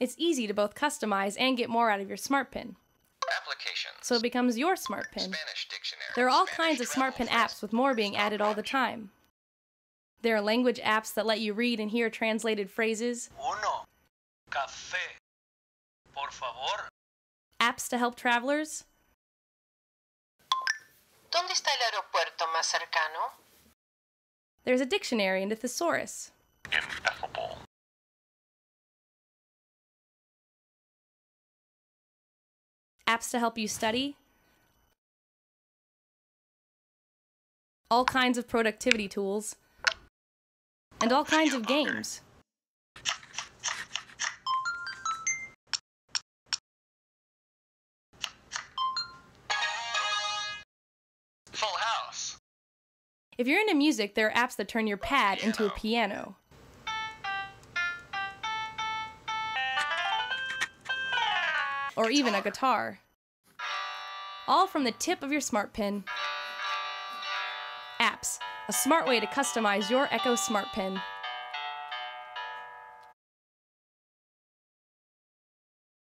It's easy to both customize and get more out of your smartpen. Applications. So it becomes your smartpen. Spanish dictionary. There are all Spanish kinds of smartpen apps with more being added all the time. There are language apps that let you read and hear translated phrases, Uno. Café. Por favor. apps to help travelers, ¿Dónde está el aeropuerto más cercano? there's a dictionary and a thesaurus, Ineffable. Apps to help you study, all kinds of productivity tools, and all kinds of games. Full house. If you're into music, there are apps that turn your pad into a piano. Or even a guitar. All from the tip of your smartpen. Apps, a smart way to customize your Echo Smartpen.